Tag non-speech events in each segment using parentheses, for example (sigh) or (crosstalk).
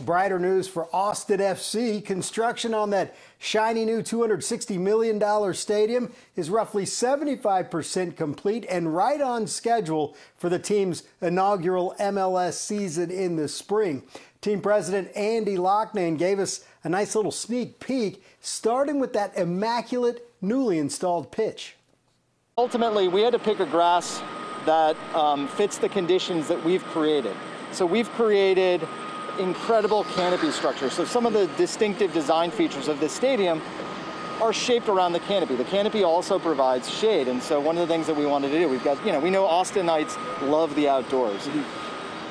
Brighter news for Austin FC. Construction on that shiny new $260 million stadium is roughly 75% complete and right on schedule for the team's inaugural MLS season in the spring. Team president Andy Loughnane gave us a nice little sneak peek, starting with that immaculate, newly installed pitch. Ultimately, we had to pick a grass that um, fits the conditions that we've created. So we've created incredible canopy structure. So some of the distinctive design features of this stadium are shaped around the canopy. The canopy also provides shade, and so one of the things that we wanted to do, we've got, you know, we know Austinites love the outdoors. Mm -hmm.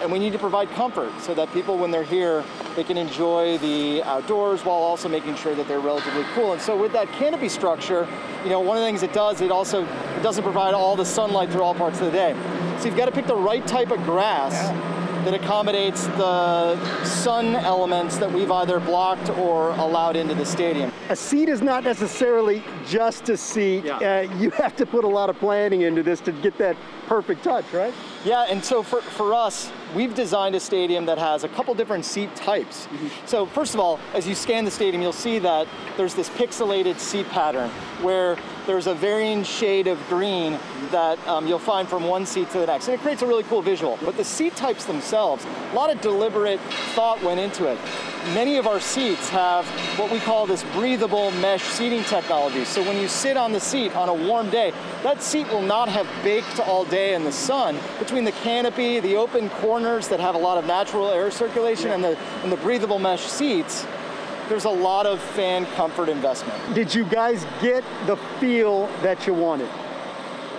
And we need to provide comfort so that people, when they're here, they can enjoy the outdoors while also making sure that they're relatively cool. And so with that canopy structure, you know, one of the things it does, it also it doesn't provide all the sunlight through all parts of the day. So you've got to pick the right type of grass yeah that accommodates the sun elements that we've either blocked or allowed into the stadium. A seat is not necessarily just a seat. Yeah. Uh, you (laughs) have to put a lot of planning into this to get that perfect touch, right? Yeah, and so for, for us, we've designed a stadium that has a couple different seat types. Mm -hmm. So first of all, as you scan the stadium, you'll see that there's this pixelated seat pattern where there's a varying shade of green that um, you'll find from one seat to the next. And it creates a really cool visual. But the seat types themselves, a lot of deliberate thought went into it many of our seats have what we call this breathable mesh seating technology. So when you sit on the seat on a warm day, that seat will not have baked all day in the sun. Between the canopy, the open corners that have a lot of natural air circulation, yeah. and, the, and the breathable mesh seats, there's a lot of fan comfort investment. Did you guys get the feel that you wanted?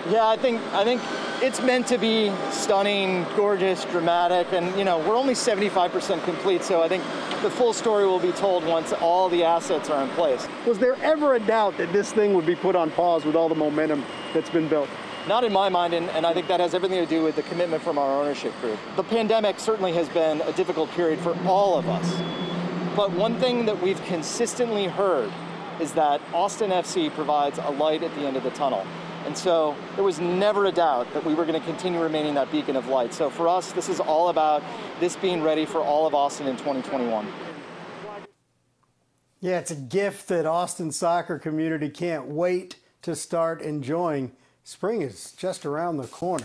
Yeah, I think I think it's meant to be stunning, gorgeous, dramatic, and you know we're only 75% complete. So I think the full story will be told once all the assets are in place. Was there ever a doubt that this thing would be put on pause with all the momentum that's been built? Not in my mind, and, and I think that has everything to do with the commitment from our ownership group. The pandemic certainly has been a difficult period for all of us. But one thing that we've consistently heard is that Austin FC provides a light at the end of the tunnel. And so there was never a doubt that we were going to continue remaining that beacon of light. So for us, this is all about this being ready for all of Austin in 2021. Yeah, it's a gift that Austin soccer community can't wait to start enjoying. Spring is just around the corner.